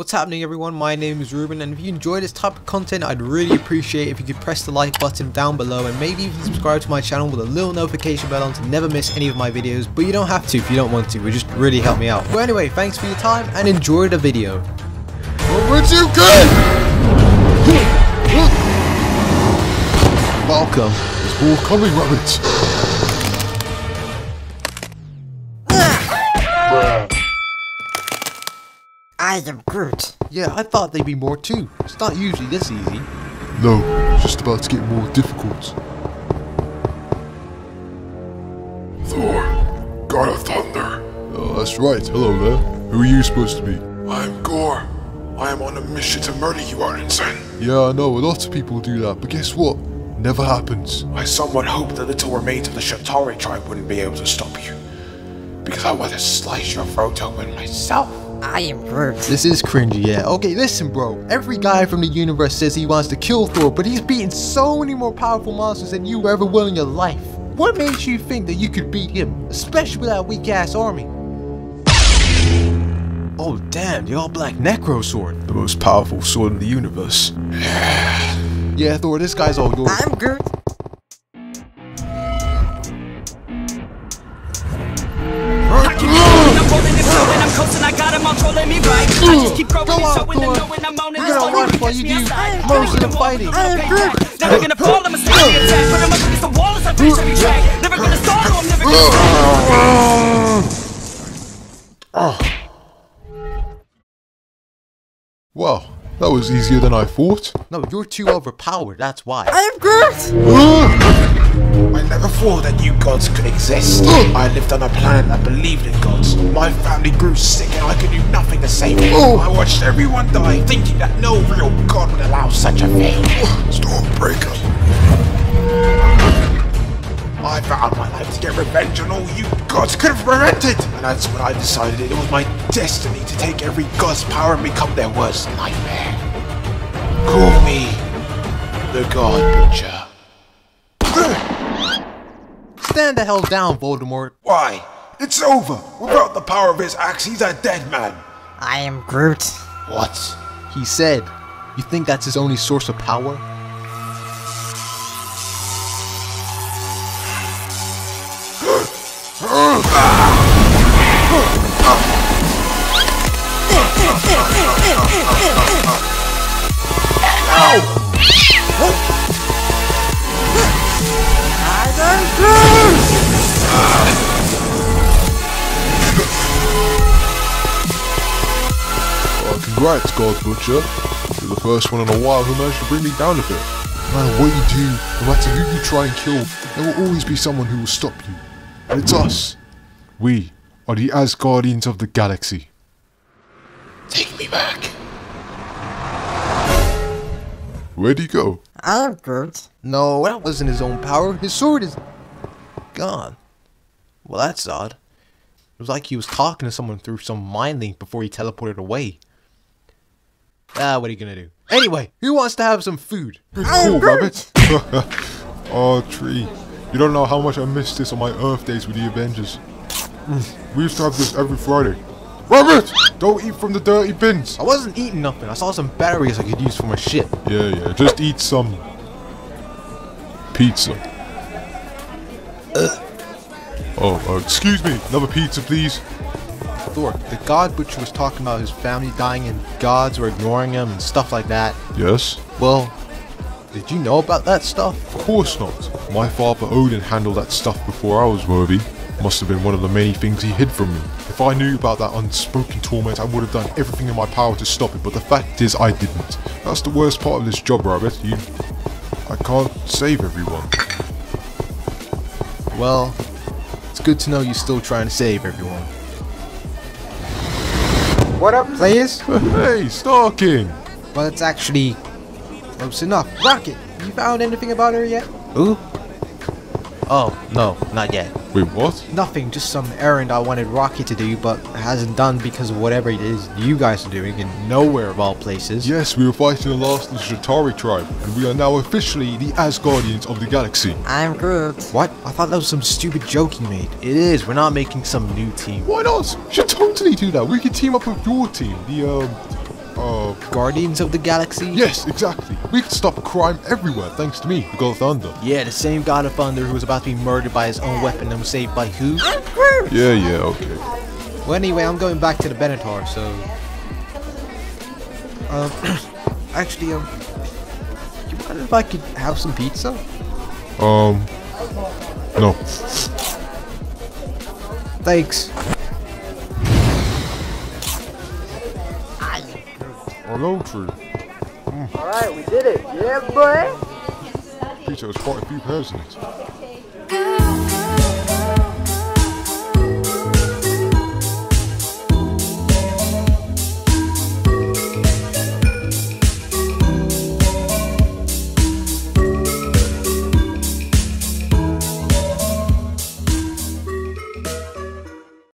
What's happening everyone, my name is Reuben and if you enjoy this type of content I'd really appreciate if you could press the like button down below and maybe even subscribe to my channel with a little notification bell on to never miss any of my videos but you don't have to if you don't want to, it would just really help me out. But anyway, thanks for your time and enjoy the video. Over to good! Welcome. There's more coming, rabbits. I am Groot. Yeah, I thought they'd be more too. It's not usually this easy. No, it's just about to get more difficult. Thor, God of Thunder. Oh, that's right. Hello there. Who are you supposed to be? I'm Gorr. I am on a mission to murder you, Odinson. Yeah, I know. A lot of people do that, but guess what? Never happens. I somewhat hoped the little remains of the Shatari tribe wouldn't be able to stop you. Because I want to slice your throat open myself. I am Groot. This is cringy, yeah. Okay, listen, bro. Every guy from the universe says he wants to kill Thor, but he's beaten so many more powerful monsters than you ever will in your life. What makes you think that you could beat him, especially with that weak-ass army? Oh, damn, the all-black Necrosword. The most powerful sword in the universe. Yeah, Thor, this guy's all yours. I'm Groot. Coasting, I got 'em all trolling me right. I just keep growing Go and on, showing them, knowing I'm owning You this gotta one. watch while you Catch me do outside. most of the fighting. I am Groot. Never gonna fall, I'm a steady attack. Put 'em up against the wall as I reach every track. Never gonna stall, no, I'm never gonna ah. Wow, that was easier than I thought. No, you're too overpowered, that's why. I am Groot. Thought that you gods could exist. I lived on a planet that believed in gods. My family grew sick and I could do nothing to save it. I watched everyone die, thinking that no real god would allow such a thing. Stormbreaker. I vowed my life to get revenge on all you gods could have prevented. And that's when I decided it was my destiny to take every god's power and become their worst nightmare. Call me the God Butcher. Stand the hell down, Voldemort. Why? It's over. Without the power of his axe, he's a dead man. I am Groot. What? He said, you think that's his only source of power? I Uh, congrats, God Butcher. You're the first one in a while who managed to bring me down a bit. No matter what you do, no matter who you try and kill, there will always be someone who will stop you. And it's us. We are the Asgardians of the galaxy. Take me back. Where'd he go? I am Groot. No, that wasn't his own power. His sword is gone. Well, that's odd. It was like he was talking to someone through some mind link before he teleported away. Ah, what are you gonna do? Anyway, who wants to have some food? I am Cool, Groot. rabbit. oh, tree. You don't know how much I miss this on my Earth days with the Avengers. We used to have this every Friday. Rabbit! Don't eat from the dirty bins. I wasn't eating nothing. I saw some batteries I could use for my ship. Yeah, yeah. Just eat some pizza. Oh, uh, excuse me. Another pizza, please. Thor, the God Butcher was talking about his family dying and gods were ignoring him and stuff like that. Yes. Well, did you know about that stuff? Of course not. My father Odin handled that stuff before I was worthy. Must have been one of the many things he hid from me. If I knew about that unspoken torment, I would have done everything in my power to stop it, but the fact is I didn't. That's the worst part of this job, Rabbit. You... I can't save everyone. Well, it's good to know you're still trying to save everyone. What up, players? hey, Starking! Well, it's actually close enough. Rocket, you found anything about her yet? Who? Oh, no, not yet. Wait, what? Nothing, just some errand I wanted Rocky to do, but hasn't done because of whatever it is you guys are doing in nowhere of all places. Yes, we were fighting the last of the Shatari tribe, and we are now officially the Asgardians of the galaxy. I am Groot. What? I thought that was some stupid joke you made. It is, we're not making some new team. Why not? We should totally do that. We can team up with your team, the um, Uh, Guardians of the Galaxy? yes, exactly. We can stop crime everywhere thanks to me, the God of Thunder. Yeah, the same God of Thunder who was about to be murdered by his own weapon and was saved by who? I'm Groot. Yeah, yeah, okay. Well, anyway, I'm going back to the Benatar, so. Um, actually, um, you mind if I could have some pizza? Um, no. Thanks. Groot. Hello, True. Alright, we did it. Yeah, boy. Pizza has quite a few pairs in it.